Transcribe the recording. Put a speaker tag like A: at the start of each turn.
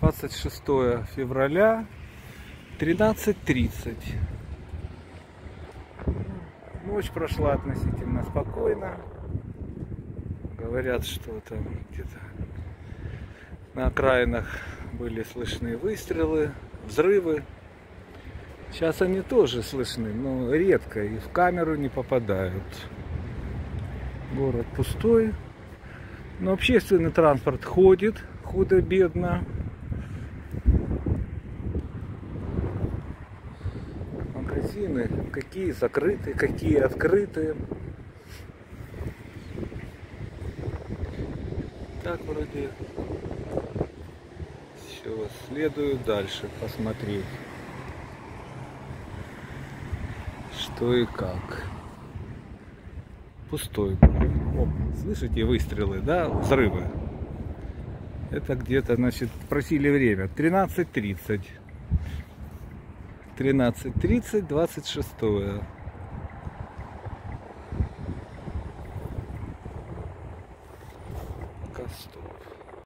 A: 26 февраля 13.30. Ночь прошла относительно спокойно. Говорят, что там где-то на окраинах были слышны выстрелы, взрывы. Сейчас они тоже слышны, но редко и в камеру не попадают. Город пустой. Но общественный транспорт ходит худо-бедно. Магазины какие закрыты, какие открыты. Так вроде все. Следую дальше посмотреть, что и как. Пустой. О, слышите выстрелы, да? Взрывы. Это где-то, значит, просили время. 13.30. 13.30, 26 -е. Кастоп.